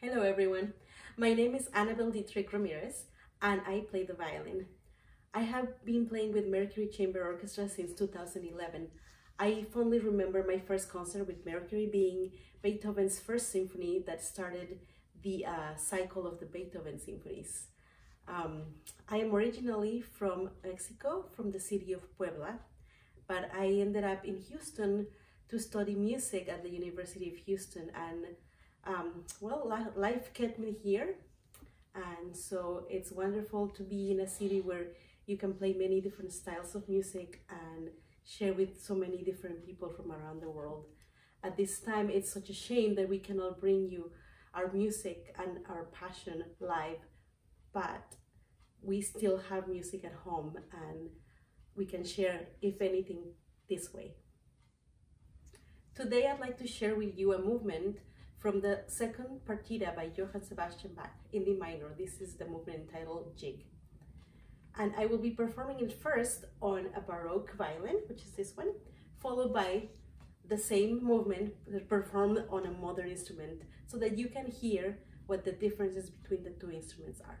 Hello everyone, my name is Anabel Detrick Ramirez and I play the violin. I have been playing with Mercury Chamber Orchestra since 2011. I fondly remember my first concert with Mercury being Beethoven's first symphony that started the uh, cycle of the Beethoven symphonies. Um, I am originally from Mexico, from the city of Puebla, but I ended up in Houston to study music at the University of Houston and um, well, life kept me here and so it's wonderful to be in a city where you can play many different styles of music and share with so many different people from around the world. At this time, it's such a shame that we cannot bring you our music and our passion live, but we still have music at home and we can share, if anything, this way. Today, I'd like to share with you a movement from the second partita by Johann Sebastian Bach in D minor. This is the movement entitled Gigue. And I will be performing it first on a Baroque violin, which is this one, followed by the same movement performed on a modern instrument so that you can hear what the differences between the two instruments are.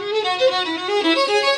Müzik